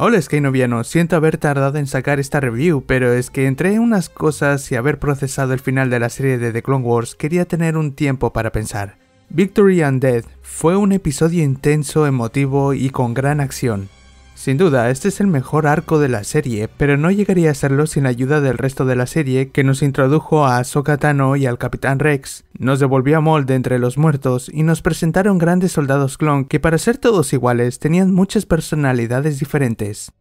Hola Skynoviano, siento haber tardado en sacar esta review, pero es que entre unas cosas y haber procesado el final de la serie de The Clone Wars, quería tener un tiempo para pensar. Victory and Death fue un episodio intenso, emotivo y con gran acción. Sin duda, este es el mejor arco de la serie, pero no llegaría a serlo sin la ayuda del resto de la serie que nos introdujo a Ahsoka Tano y al Capitán Rex, nos devolvió a Maul de entre los muertos y nos presentaron grandes soldados clon que para ser todos iguales tenían muchas personalidades diferentes.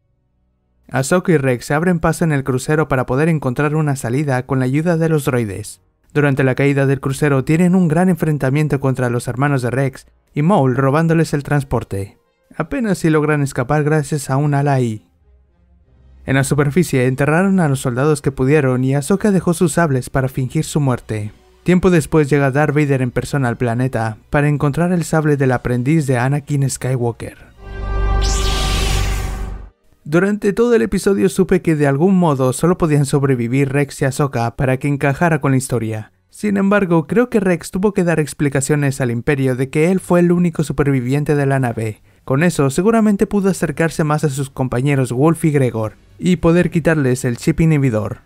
Ahsoka y Rex abren paso en el crucero para poder encontrar una salida con la ayuda de los droides. Durante la caída del crucero tienen un gran enfrentamiento contra los hermanos de Rex y Maul robándoles el transporte apenas si logran escapar gracias a un ala. En la superficie enterraron a los soldados que pudieron y Ahsoka dejó sus sables para fingir su muerte. Tiempo después llega Darth Vader en persona al planeta para encontrar el sable del aprendiz de Anakin Skywalker. Durante todo el episodio supe que de algún modo solo podían sobrevivir Rex y Ahsoka para que encajara con la historia. Sin embargo, creo que Rex tuvo que dar explicaciones al Imperio de que él fue el único superviviente de la nave, con eso seguramente pudo acercarse más a sus compañeros Wolf y Gregor y poder quitarles el chip inhibidor.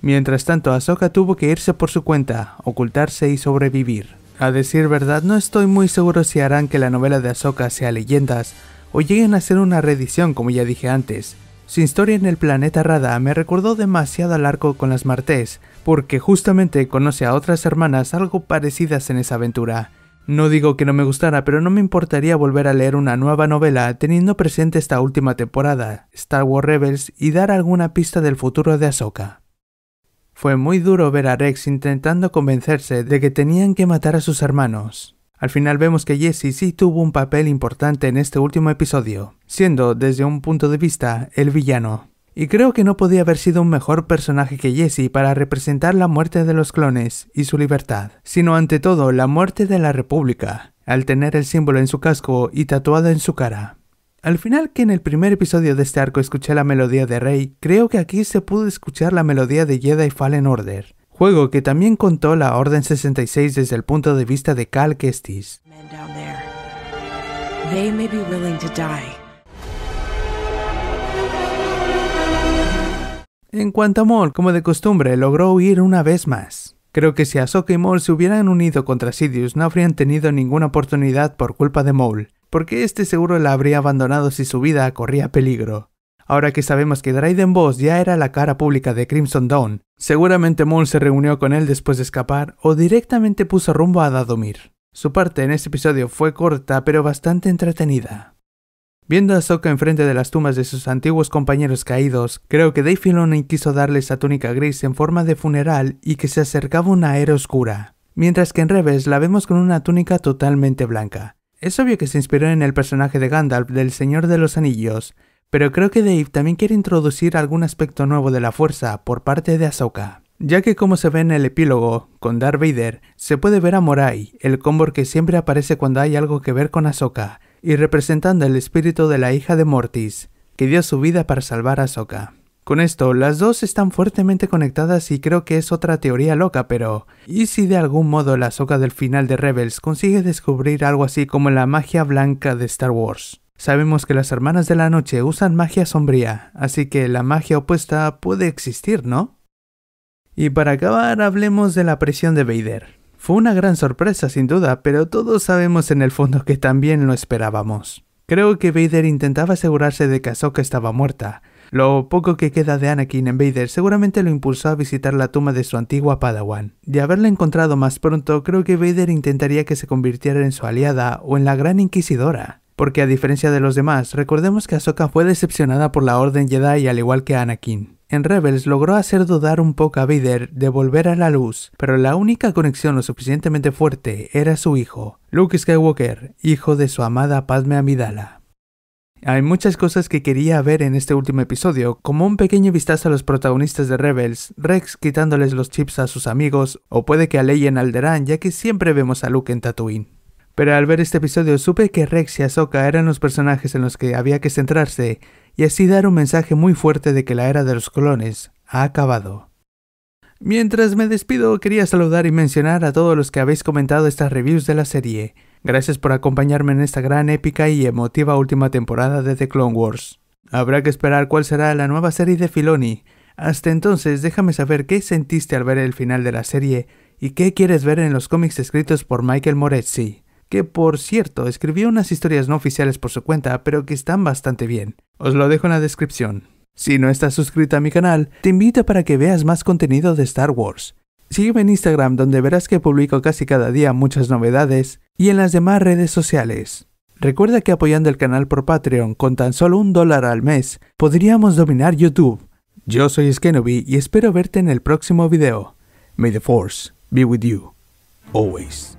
Mientras tanto, Ahsoka tuvo que irse por su cuenta, ocultarse y sobrevivir. A decir verdad, no estoy muy seguro si harán que la novela de Ahsoka sea leyendas o lleguen a ser una reedición como ya dije antes. Su historia en el planeta Rada me recordó demasiado al arco con las Martés, porque justamente conoce a otras hermanas algo parecidas en esa aventura, no digo que no me gustara, pero no me importaría volver a leer una nueva novela teniendo presente esta última temporada, Star Wars Rebels, y dar alguna pista del futuro de Ahsoka. Fue muy duro ver a Rex intentando convencerse de que tenían que matar a sus hermanos. Al final vemos que Jesse sí tuvo un papel importante en este último episodio, siendo, desde un punto de vista, el villano. Y creo que no podía haber sido un mejor personaje que Jesse para representar la muerte de los clones y su libertad, sino ante todo la muerte de la República, al tener el símbolo en su casco y tatuado en su cara. Al final que en el primer episodio de este arco escuché la melodía de Rey, creo que aquí se pudo escuchar la melodía de Jedi Fallen Order, juego que también contó la Orden 66 desde el punto de vista de Cal Kestis. En cuanto a Maul, como de costumbre, logró huir una vez más. Creo que si Ahsoka y Maul se hubieran unido contra Sidious no habrían tenido ninguna oportunidad por culpa de Maul, porque este seguro la habría abandonado si su vida corría peligro. Ahora que sabemos que Dryden Boss ya era la cara pública de Crimson Dawn, seguramente Maul se reunió con él después de escapar o directamente puso rumbo a Dadomir. Su parte en este episodio fue corta pero bastante entretenida. Viendo a Ahsoka enfrente de las tumbas de sus antiguos compañeros caídos, creo que Dave Filoni quiso darle esa túnica gris en forma de funeral y que se acercaba una era oscura, mientras que en Rebels la vemos con una túnica totalmente blanca. Es obvio que se inspiró en el personaje de Gandalf del Señor de los Anillos, pero creo que Dave también quiere introducir algún aspecto nuevo de la fuerza por parte de Ahsoka. Ya que como se ve en el epílogo, con Darth Vader, se puede ver a Morai, el combor que siempre aparece cuando hay algo que ver con Ahsoka, y representando el espíritu de la hija de Mortis, que dio su vida para salvar a Sokka. Con esto, las dos están fuertemente conectadas y creo que es otra teoría loca, pero ¿y si de algún modo la Soka del final de Rebels consigue descubrir algo así como la magia blanca de Star Wars? Sabemos que las hermanas de la noche usan magia sombría, así que la magia opuesta puede existir, ¿no? Y para acabar, hablemos de la presión de Vader. Fue una gran sorpresa sin duda, pero todos sabemos en el fondo que también lo esperábamos. Creo que Vader intentaba asegurarse de que Ahsoka estaba muerta. Lo poco que queda de Anakin en Vader seguramente lo impulsó a visitar la tumba de su antigua Padawan. De haberla encontrado más pronto, creo que Vader intentaría que se convirtiera en su aliada o en la Gran Inquisidora. Porque a diferencia de los demás, recordemos que Ahsoka fue decepcionada por la Orden Jedi al igual que Anakin en Rebels logró hacer dudar un poco a Vader de volver a la luz, pero la única conexión lo suficientemente fuerte era su hijo, Luke Skywalker, hijo de su amada Padme Amidala. Hay muchas cosas que quería ver en este último episodio, como un pequeño vistazo a los protagonistas de Rebels, Rex quitándoles los chips a sus amigos, o puede que a Leia en Alderaan, ya que siempre vemos a Luke en Tatooine. Pero al ver este episodio supe que Rex y Ahsoka eran los personajes en los que había que centrarse y así dar un mensaje muy fuerte de que la era de los clones ha acabado. Mientras me despido, quería saludar y mencionar a todos los que habéis comentado estas reviews de la serie. Gracias por acompañarme en esta gran épica y emotiva última temporada de The Clone Wars. Habrá que esperar cuál será la nueva serie de Filoni. Hasta entonces déjame saber qué sentiste al ver el final de la serie y qué quieres ver en los cómics escritos por Michael Moretzi, que por cierto escribió unas historias no oficiales por su cuenta, pero que están bastante bien. Os lo dejo en la descripción. Si no estás suscrito a mi canal, te invito para que veas más contenido de Star Wars. Sígueme en Instagram donde verás que publico casi cada día muchas novedades y en las demás redes sociales. Recuerda que apoyando el canal por Patreon con tan solo un dólar al mes, podríamos dominar YouTube. Yo soy Skenobi y espero verte en el próximo video. May the Force be with you. Always.